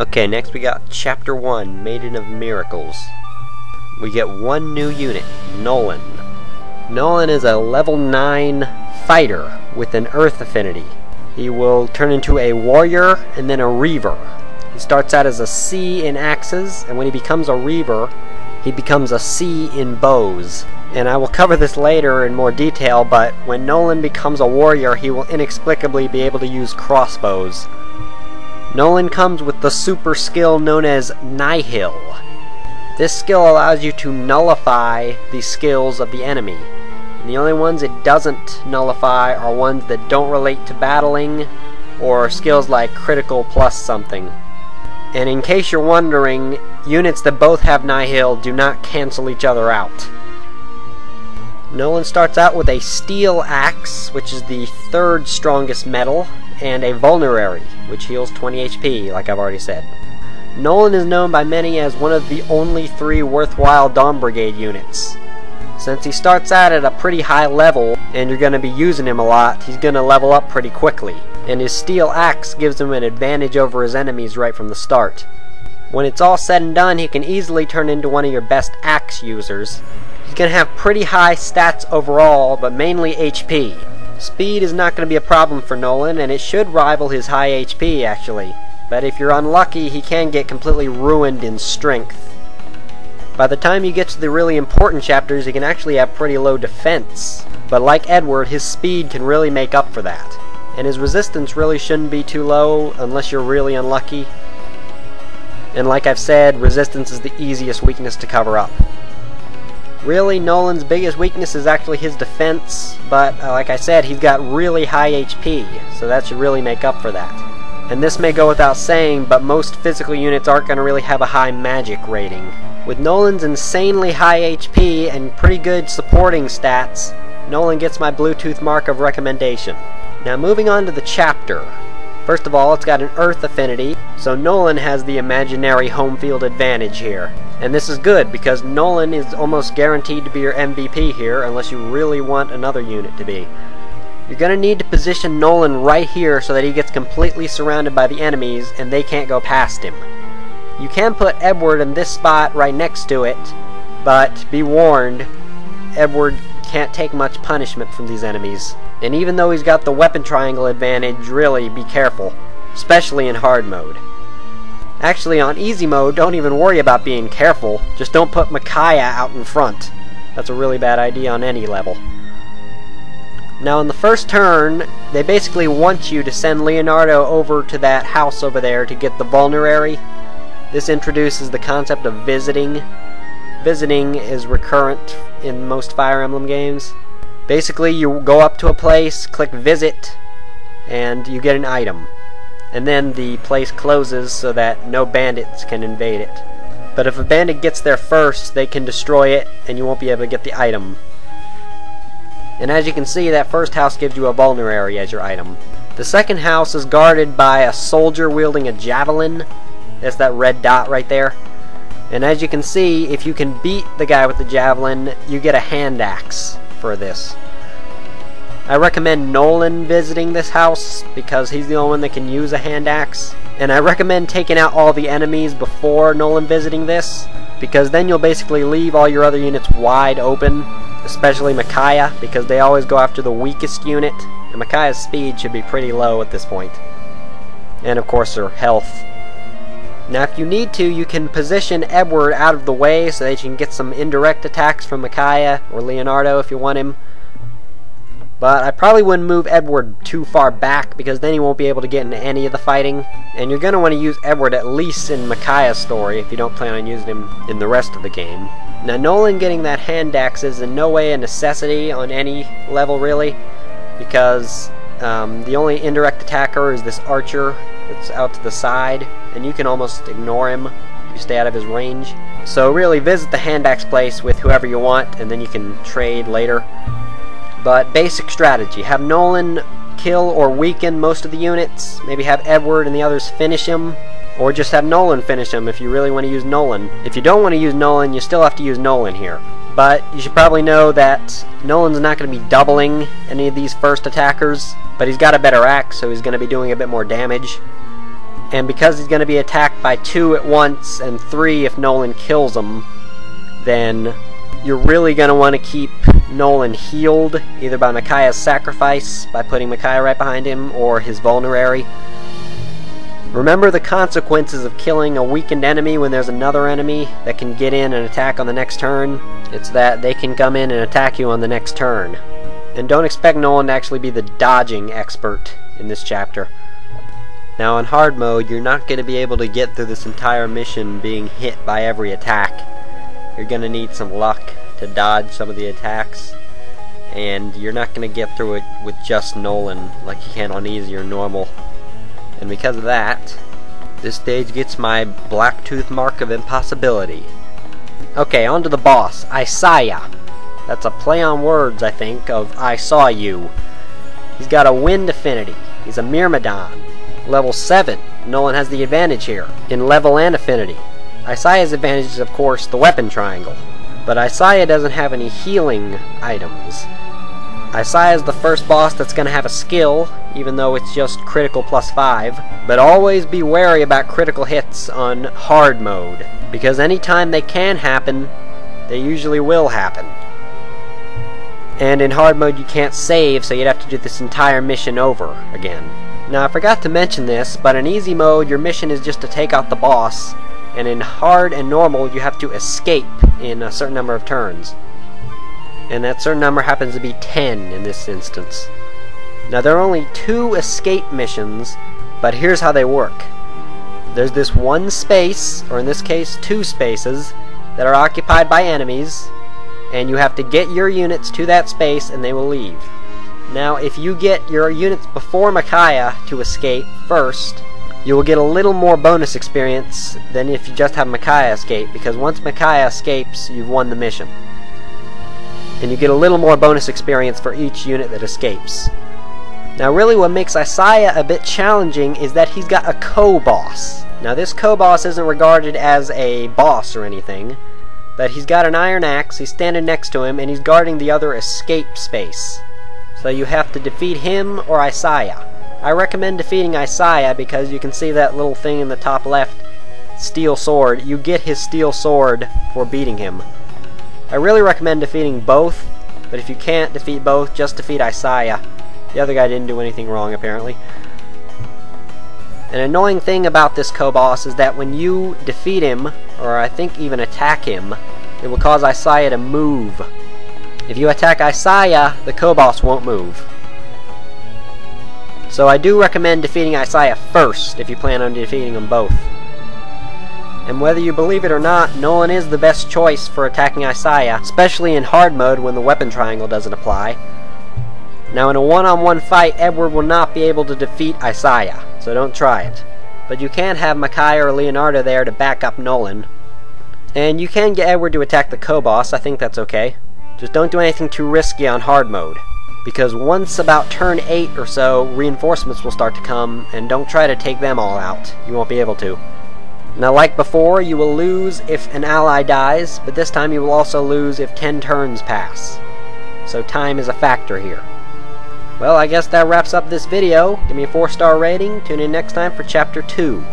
Okay, next we got Chapter 1, Maiden of Miracles. We get one new unit, Nolan. Nolan is a level 9 fighter with an earth affinity. He will turn into a warrior and then a reaver. He starts out as a C in axes, and when he becomes a reaver, he becomes a C in bows. And I will cover this later in more detail, but when Nolan becomes a warrior, he will inexplicably be able to use crossbows. Nolan comes with the super skill known as Nihil. This skill allows you to nullify the skills of the enemy. And the only ones it doesn't nullify are ones that don't relate to battling or skills like critical plus something. And in case you're wondering, units that both have Nihil do not cancel each other out. Nolan starts out with a Steel Axe, which is the third strongest metal, and a Vulnerary, which heals 20 HP, like I've already said. Nolan is known by many as one of the only three worthwhile Dawn Brigade units. Since he starts out at a pretty high level, and you're going to be using him a lot, he's going to level up pretty quickly, and his Steel Axe gives him an advantage over his enemies right from the start. When it's all said and done, he can easily turn into one of your best axe users. He's going to have pretty high stats overall, but mainly HP. Speed is not going to be a problem for Nolan, and it should rival his high HP, actually. But if you're unlucky, he can get completely ruined in strength. By the time you get to the really important chapters, he can actually have pretty low defense. But like Edward, his speed can really make up for that. And his resistance really shouldn't be too low, unless you're really unlucky. And like I've said, resistance is the easiest weakness to cover up. Really, Nolan's biggest weakness is actually his defense, but uh, like I said, he's got really high HP, so that should really make up for that. And this may go without saying, but most physical units aren't going to really have a high magic rating. With Nolan's insanely high HP and pretty good supporting stats, Nolan gets my Bluetooth mark of recommendation. Now moving on to the chapter. First of all, it's got an Earth affinity, so Nolan has the imaginary home field advantage here. And this is good, because Nolan is almost guaranteed to be your MVP here, unless you really want another unit to be. You're going to need to position Nolan right here so that he gets completely surrounded by the enemies, and they can't go past him. You can put Edward in this spot right next to it, but be warned, Edward can't take much punishment from these enemies. And even though he's got the weapon triangle advantage, really be careful, especially in hard mode. Actually, on easy mode, don't even worry about being careful, just don't put Micaiah out in front. That's a really bad idea on any level. Now, in the first turn, they basically want you to send Leonardo over to that house over there to get the Vulnerary. This introduces the concept of visiting. Visiting is recurrent in most Fire Emblem games. Basically, you go up to a place, click visit, and you get an item. And then the place closes so that no bandits can invade it. But if a bandit gets there first, they can destroy it, and you won't be able to get the item. And as you can see, that first house gives you a vulnerary as your item. The second house is guarded by a soldier wielding a javelin. That's that red dot right there. And as you can see, if you can beat the guy with the javelin, you get a hand axe for this. I recommend Nolan visiting this house because he's the only one that can use a hand axe. And I recommend taking out all the enemies before Nolan visiting this because then you'll basically leave all your other units wide open, especially Micaiah because they always go after the weakest unit. And Micaiah's speed should be pretty low at this point. And of course her health now if you need to, you can position Edward out of the way so that you can get some indirect attacks from Micaiah or Leonardo if you want him. But I probably wouldn't move Edward too far back because then he won't be able to get into any of the fighting. And you're going to want to use Edward at least in Micaiah's story if you don't plan on using him in the rest of the game. Now Nolan getting that hand axe is in no way a necessity on any level really because um, the only indirect attacker is this archer that's out to the side, and you can almost ignore him if you stay out of his range. So really visit the hand axe place with whoever you want, and then you can trade later. But basic strategy, have Nolan kill or weaken most of the units, maybe have Edward and the others finish him, or just have Nolan finish him if you really want to use Nolan. If you don't want to use Nolan, you still have to use Nolan here. But you should probably know that Nolan's not going to be doubling any of these first attackers, but he's got a better axe, so he's going to be doing a bit more damage. And because he's going to be attacked by two at once and three if Nolan kills him, then you're really going to want to keep Nolan healed, either by Micaiah's sacrifice, by putting Micaiah right behind him, or his vulnerary. Remember the consequences of killing a weakened enemy when there's another enemy that can get in and attack on the next turn? It's that they can come in and attack you on the next turn. And don't expect Nolan to actually be the dodging expert in this chapter. Now in hard mode, you're not going to be able to get through this entire mission being hit by every attack. You're going to need some luck to dodge some of the attacks. And you're not going to get through it with just Nolan like you can on easy or normal. And because of that, this stage gets my Blacktooth mark of impossibility. Okay, on to the boss, Isaiya. That's a play on words, I think, of I saw you. He's got a wind affinity. He's a Myrmidon. Level 7. Nolan has the advantage here, in level and affinity. Isaiya's advantage is, of course, the weapon triangle. But Isaiya doesn't have any healing items. Isaiya is the first boss that's going to have a skill, even though it's just critical plus 5. But always be wary about critical hits on hard mode, because anytime they can happen, they usually will happen. And in hard mode you can't save, so you'd have to do this entire mission over again. Now I forgot to mention this, but in easy mode your mission is just to take out the boss, and in hard and normal you have to escape in a certain number of turns and that certain number happens to be 10 in this instance. Now there are only two escape missions, but here's how they work. There's this one space, or in this case two spaces, that are occupied by enemies, and you have to get your units to that space and they will leave. Now if you get your units before Micaiah to escape first, you will get a little more bonus experience than if you just have Micaiah escape, because once Micaiah escapes, you've won the mission and you get a little more bonus experience for each unit that escapes. Now really what makes Isaiya a bit challenging is that he's got a co-boss. Now this co-boss isn't regarded as a boss or anything, but he's got an iron axe, he's standing next to him, and he's guarding the other escape space. So you have to defeat him or Isaiya. I recommend defeating Isaiya because you can see that little thing in the top left, steel sword. You get his steel sword for beating him. I really recommend defeating both, but if you can't defeat both, just defeat Isaiya. The other guy didn't do anything wrong, apparently. An annoying thing about this co-boss is that when you defeat him, or I think even attack him, it will cause Isaiya to move. If you attack Isaiya, the co-boss won't move. So I do recommend defeating Isaiya first if you plan on defeating them both. And whether you believe it or not, Nolan is the best choice for attacking Isaiya, especially in hard mode when the weapon triangle doesn't apply. Now in a one-on-one -on -one fight, Edward will not be able to defeat Isaiya, so don't try it. But you can have Micaiah or Leonardo there to back up Nolan. And you can get Edward to attack the co-boss, I think that's okay. Just don't do anything too risky on hard mode. Because once about turn 8 or so, reinforcements will start to come, and don't try to take them all out. You won't be able to. Now like before, you will lose if an ally dies, but this time you will also lose if 10 turns pass. So time is a factor here. Well, I guess that wraps up this video. Give me a 4-star rating. Tune in next time for Chapter 2.